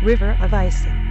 River of Icing.